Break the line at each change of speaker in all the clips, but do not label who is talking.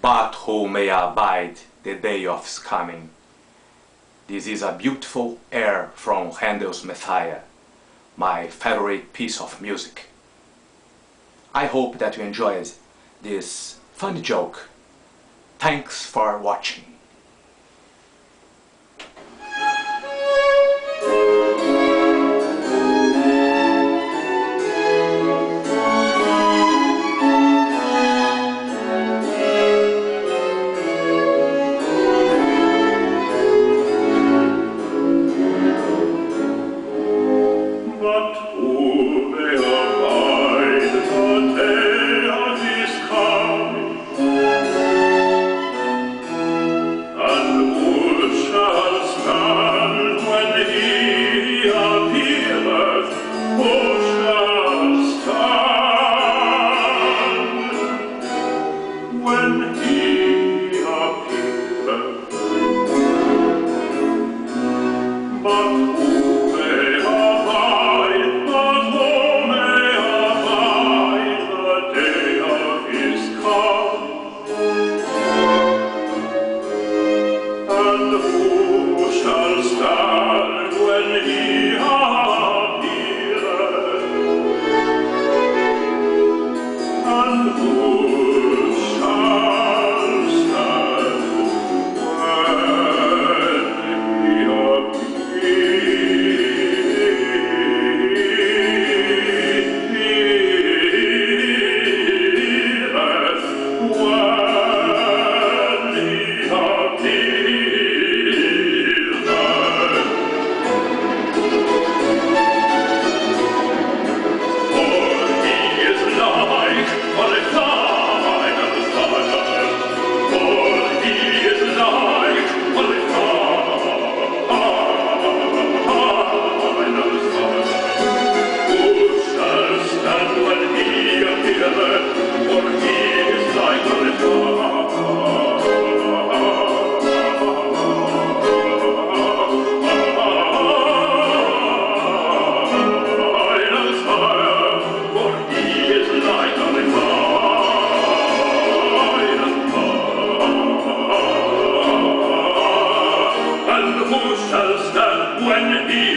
but who may abide the day of his coming. This is a beautiful air from Handel's Messiah, my favorite piece of music. I hope that you enjoyed this funny joke. Thanks for watching.
Oh. When he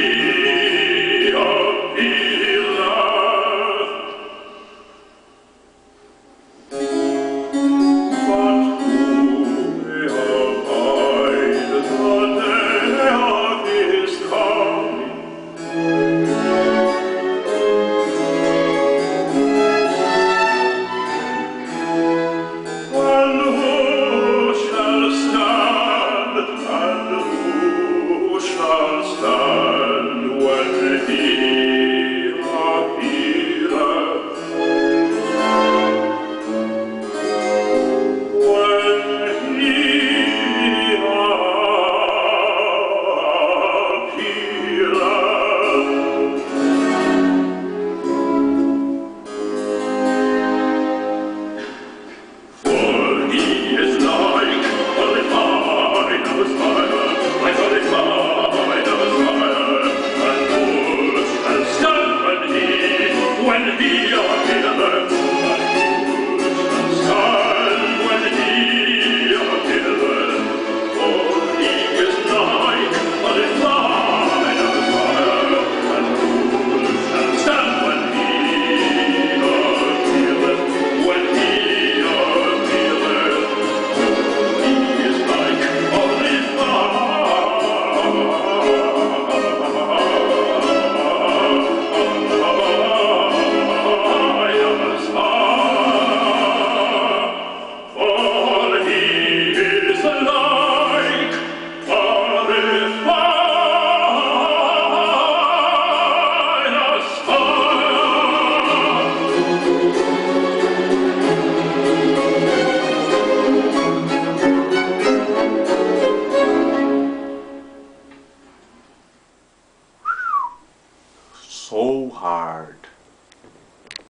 be